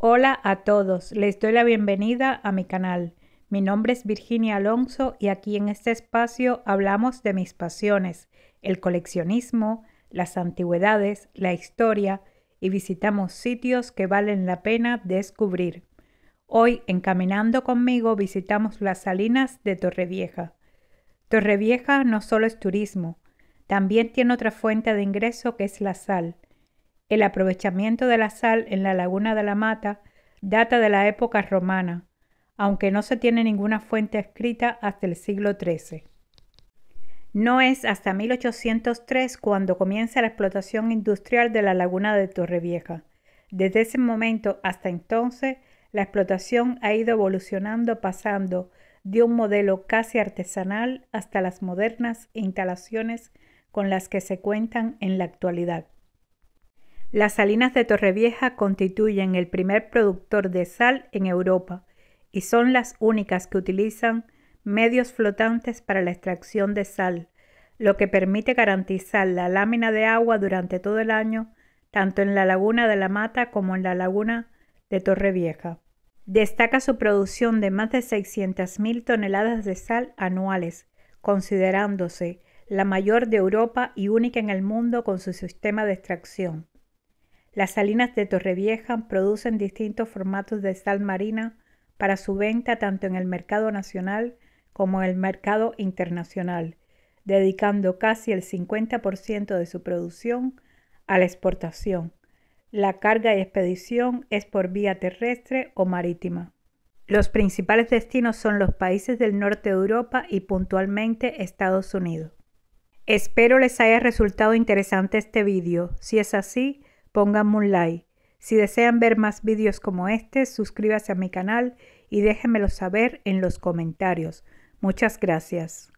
Hola a todos, les doy la bienvenida a mi canal. Mi nombre es Virginia Alonso y aquí en este espacio hablamos de mis pasiones, el coleccionismo, las antigüedades, la historia y visitamos sitios que valen la pena descubrir. Hoy en Caminando conmigo visitamos las salinas de Torrevieja. Torrevieja no solo es turismo, también tiene otra fuente de ingreso que es la sal. El aprovechamiento de la sal en la laguna de la Mata data de la época romana, aunque no se tiene ninguna fuente escrita hasta el siglo XIII. No es hasta 1803 cuando comienza la explotación industrial de la laguna de Torrevieja. Desde ese momento hasta entonces, la explotación ha ido evolucionando pasando de un modelo casi artesanal hasta las modernas instalaciones con las que se cuentan en la actualidad. Las salinas de Torrevieja constituyen el primer productor de sal en Europa y son las únicas que utilizan medios flotantes para la extracción de sal, lo que permite garantizar la lámina de agua durante todo el año, tanto en la laguna de la Mata como en la laguna de Torrevieja. Destaca su producción de más de 600.000 toneladas de sal anuales, considerándose la mayor de Europa y única en el mundo con su sistema de extracción. Las salinas de Torrevieja producen distintos formatos de sal marina para su venta tanto en el mercado nacional como en el mercado internacional, dedicando casi el 50% de su producción a la exportación. La carga y expedición es por vía terrestre o marítima. Los principales destinos son los países del norte de Europa y puntualmente Estados Unidos. Espero les haya resultado interesante este vídeo. Si es así, pónganme un like. Si desean ver más vídeos como este, suscríbase a mi canal y déjenmelo saber en los comentarios. Muchas gracias.